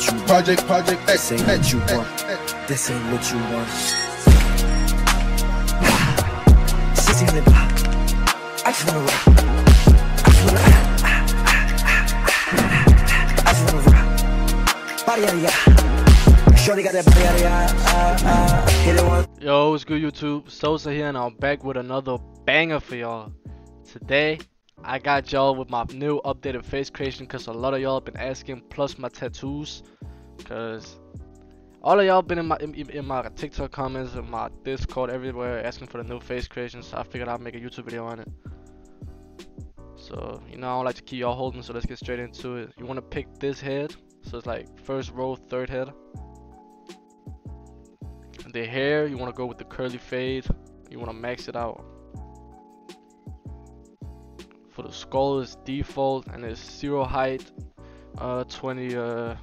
what you want. Project, project, This ain't what you want. This ain't what you want. Sissy in the block. I just wanna rock. I just wanna. I just wanna rock. Body yada yada. Shorty got that body yada yada. Uh, uh, hit it once. Yo, what's good YouTube? Sosa here and I'm back with another banger for y'all. Today, I got y'all with my new updated face creation because a lot of y'all been asking, plus my tattoos. Because all of y'all been in my in, in my TikTok comments, in my Discord, everywhere asking for the new face creation. So I figured I'd make a YouTube video on it. So, you know, I don't like to keep y'all holding, so let's get straight into it. You want to pick this head. So it's like first row, third head. The hair, you want to go with the curly fade. You want to max it out. For the skull is default and it's zero height, uh, 20 uh, uh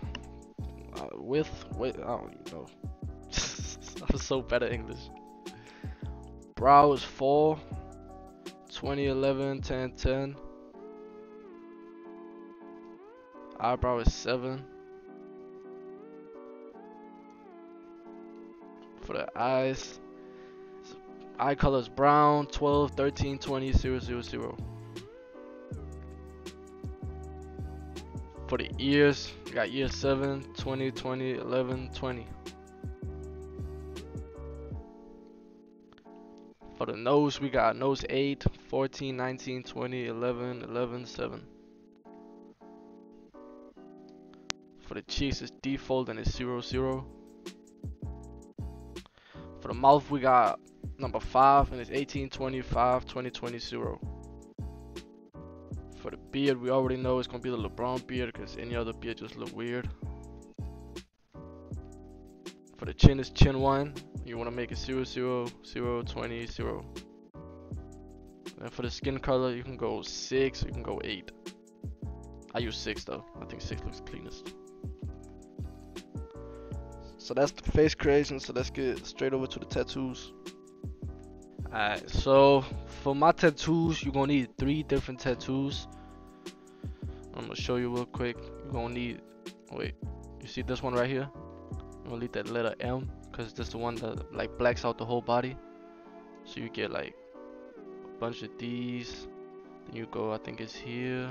width. Wait, I don't even know. I'm so bad at English. Brow is 4, 20, 11, 10, 10. Eyebrow is 7. For the eyes, eye color is brown, 12, 13, 20, 0, 0, 0. For the ears, We got ear 7, 20, 20, 11, 20. For the nose, we got nose 8, 14, 19, 20, 11, 11, 7. For the cheeks, it's default and it's 0, 0. For the mouth, we got number 5 and it's 18, 25, 20, 20, 0. For the beard, we already know it's gonna be the LeBron beard because any other beard just look weird. For the chin, is chin 1. You want to make it 0, 0, 0, 20, 0. And for the skin color, you can go 6 or you can go 8. I use 6 though. I think 6 looks cleanest. So that's the face creation. So let's get straight over to the tattoos. Alright, so for my tattoos, you're gonna need three different tattoos. I'm gonna show you real quick. You're gonna need, wait, you see this one right here? I'm gonna leave that letter M because this is the one that like blacks out the whole body. So you get like a bunch of these. Then you go, I think it's here.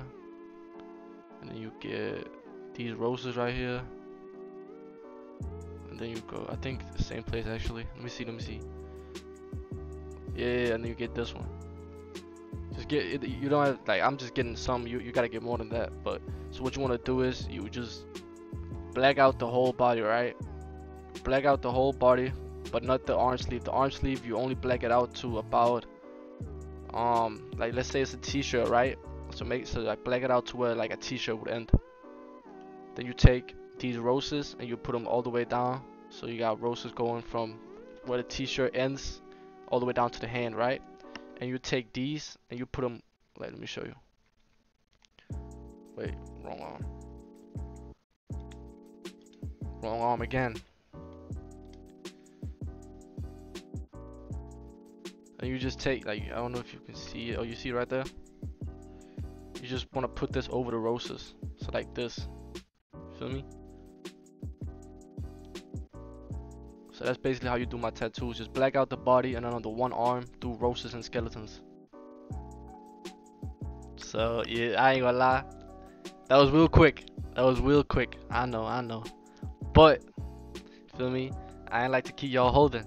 And then you get these roses right here. And then you go, I think the same place actually. Let me see, let me see. Yeah, and then you get this one. Just get. You don't have like I'm just getting some. You you gotta get more than that. But so what you want to do is you just black out the whole body, right? Black out the whole body, but not the arm sleeve. The arm sleeve you only black it out to about um like let's say it's a t-shirt, right? So make so like black it out to where like a t-shirt would end. Then you take these roses and you put them all the way down. So you got roses going from where the t-shirt ends all the way down to the hand, right? And you take these and you put them. Wait, let me show you. Wait, wrong arm. Wrong arm again. And you just take like I don't know if you can see it. Oh, you see right there. You just want to put this over the roses, so like this. Feel me? That's basically how you do my tattoos. Just black out the body and then on the one arm do roses and skeletons. So yeah, I ain't gonna lie. That was real quick. That was real quick. I know, I know. But feel me? I ain't like to keep y'all holding.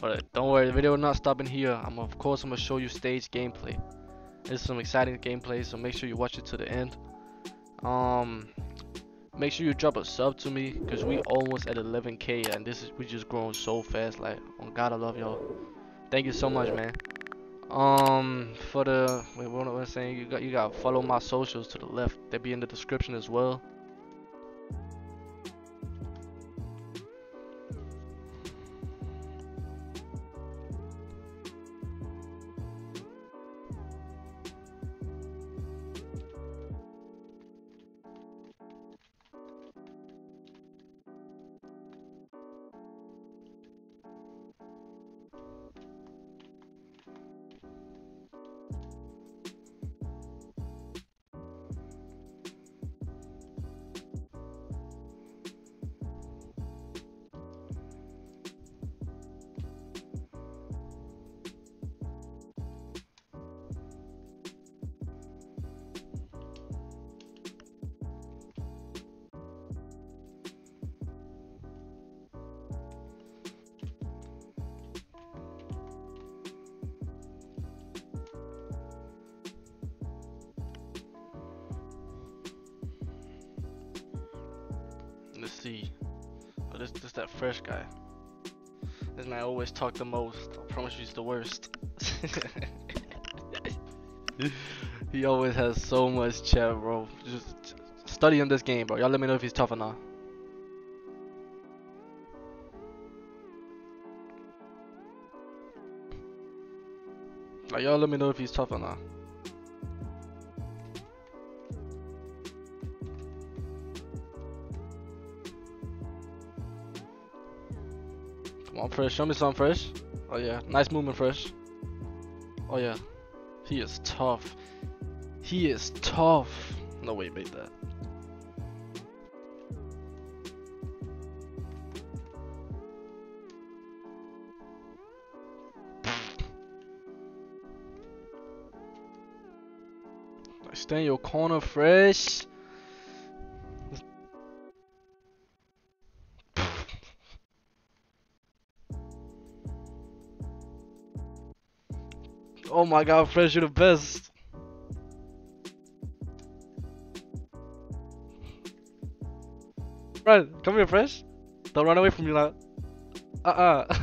But don't worry, the video will not stopping here. I'm of course I'm gonna show you stage gameplay. There's some exciting gameplay, so make sure you watch it to the end. Um make sure you drop a sub to me because we almost at 11k and this is we just growing so fast like oh god i love y'all. Thank you so much man. Um for the wait what was i saying you got you got follow my socials to the left. They'll be in the description as well see. Oh, this this that fresh guy. This man always talk the most. I promise you, he's the worst. he always has so much chat, bro. Just, study him this game, bro. Y'all let me know if he's tough or not. Y'all let me know if he's tough or not. Come on, Fresh. Show me some Fresh. Oh, yeah. Nice movement, Fresh. Oh, yeah. He is tough. He is tough. No way made that. Stay in your corner, Fresh. Oh my god, Fresh, you're the best. Right, come here, Fresh. Don't run away from me now. Uh-uh.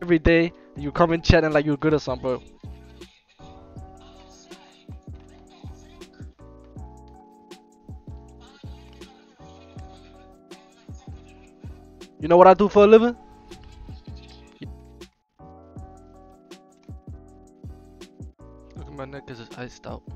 Every day, you come in and like you're good at something, bro. Know what I do for a living? Look at my neck cause it's iced out.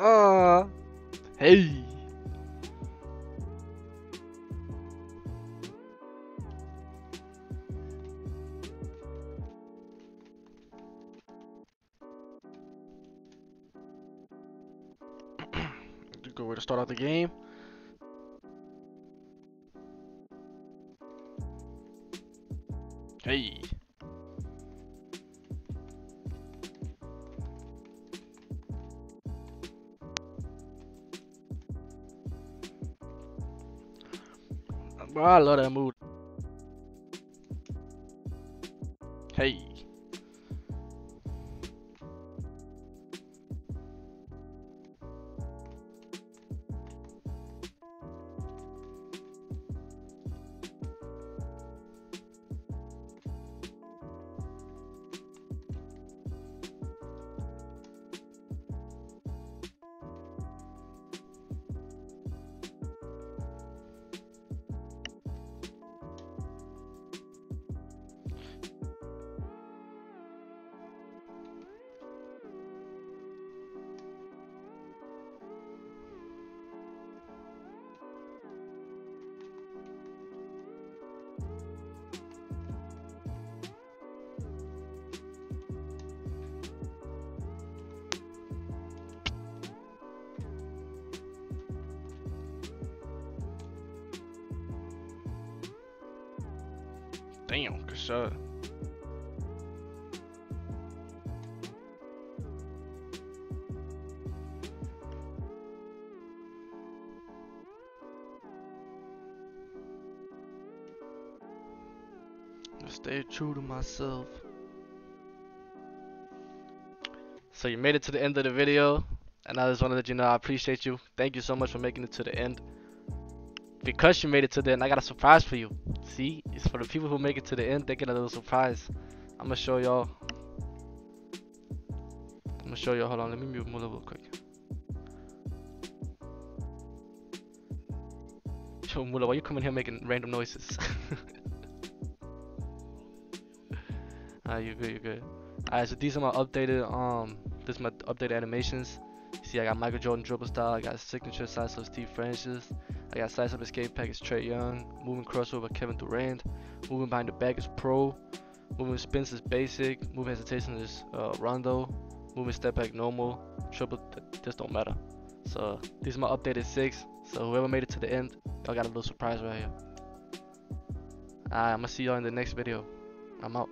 Ah, hey. Good way to start out the game. Hey. I love that mood. Hey. Damn, good shot. Stay true to myself. So you made it to the end of the video, and I just want to let you know I appreciate you. Thank you so much for making it to the end. Because you made it to the end, I got a surprise for you. See, it's for the people who make it to the end. They get a little surprise. I'm gonna show y'all. I'm gonna show y'all. Hold on, let me mute Mula real quick. Yo, Mula, why you coming here making random noises? Ah, you good, you good. Alright, so these are my updated um, this is my updated animations. See, I got Michael Jordan dribble style. I got signature size of Steve Francis. I got slice up escape pack is Trae Young. Moving crossover Kevin Durant. Moving behind the back is Pro. Moving spins is basic. Moving hesitation is uh, Rondo. Moving step back normal. Triple this don't matter. So these are my updated six. So whoever made it to the end, y'all got a little surprise right here. I'm gonna see y'all in the next video. I'm out.